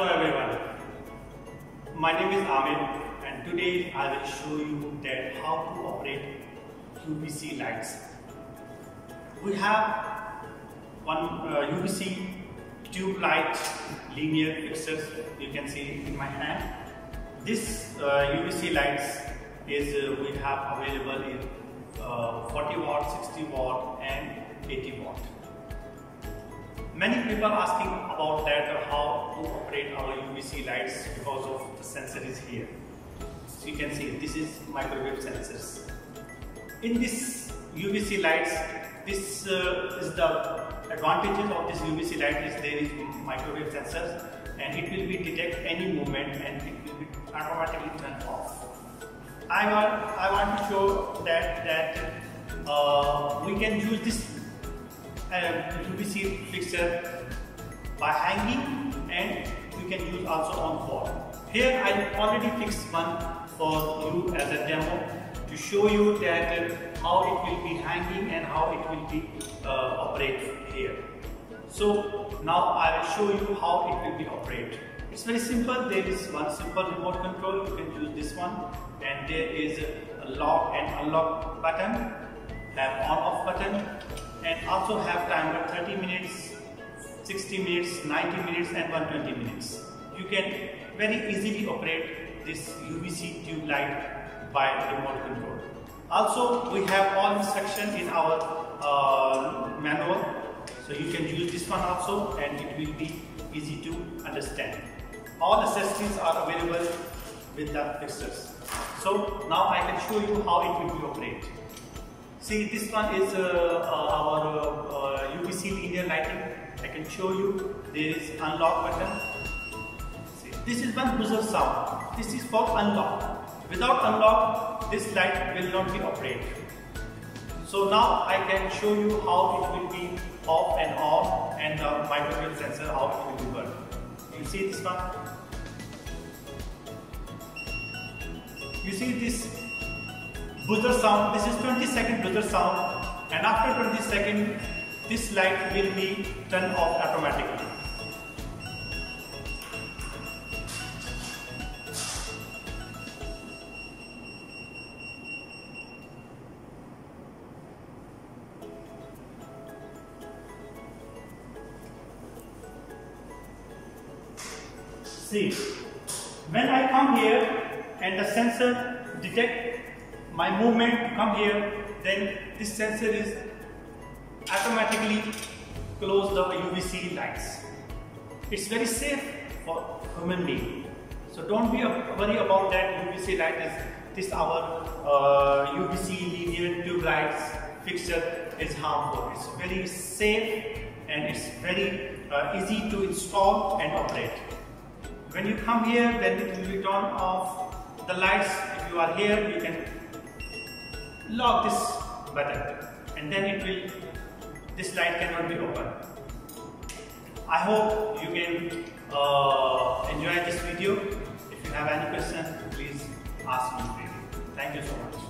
Hello everyone. My name is Amir and today I will show you that how to operate UVC lights. We have one uh, UVC tube light linear fixtures you can see in my hand. This uh, UVC lights is uh, we have available in uh, 40 watt, 60 watt and 80 watt. Many people are asking about that uh, how to operate our UVC lights because of the sensor is here. So you can see this is microwave sensors. In this UVC lights, this uh, is the advantages of this UVC light is there is microwave sensors and it will be detect any movement and it will be automatically turned off. I want I want to show that that uh, we can use this uh, UVC fixture by hanging and we can use also on wall. Here I already fixed one for you as a demo to show you that uh, how it will be hanging and how it will be uh, operate here. So now I will show you how it will be operate. It's very simple. There is one simple remote control. You can use this one and there is a lock and unlock button, have on off button and also have timer 30 minutes, 60 minutes, 90 minutes and 120 minutes. You can very easily operate this UVC tube light by remote control. Also, we have all instruction in our uh, manual. So you can use this one also and it will be easy to understand. All accessories are available with the fixtures. So now I can show you how it will be operate. See this one is uh, uh, our UVC uh, linear lighting. I can show you there is unlock button. See, this is one buzzer sound. This is for unlock. Without unlock, this light will not be operated. So now I can show you how it will be off and on and the microwave sensor how it will work. You see this one? You see this buzzer sound. This is 20 second buzzer sound and after 20 second this light will be turned off automatically. See, when I come here and the sensor detect my movement to come here, then this sensor is automatically close the UVC lights. It's very safe for human being. So don't be worry about that UVC light is this our uh, UVC linear tube lights fixture is harmful. It's very safe and it's very uh, easy to install and operate. When you come here, then it will be turn off the lights. If you are here, you can lock this button and then it will this light cannot be open. I hope you can uh, enjoy this video. If you have any question please ask me. Thank you so much